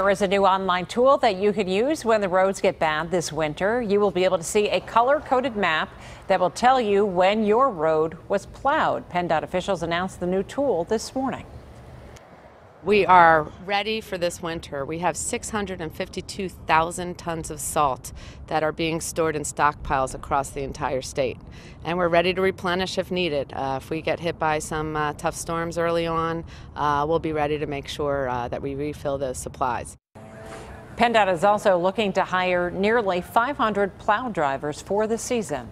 There is a new online tool that you can use when the roads get bad this winter. You will be able to see a color coded map that will tell you when your road was plowed. PennDOT officials announced the new tool this morning. We are ready for this winter. We have 652,000 tons of salt that are being stored in stockpiles across the entire state. And we're ready to replenish if needed. Uh, if we get hit by some uh, tough storms early on, uh, we'll be ready to make sure uh, that we refill those supplies. PennDOT is also looking to hire nearly 500 plow drivers for the season.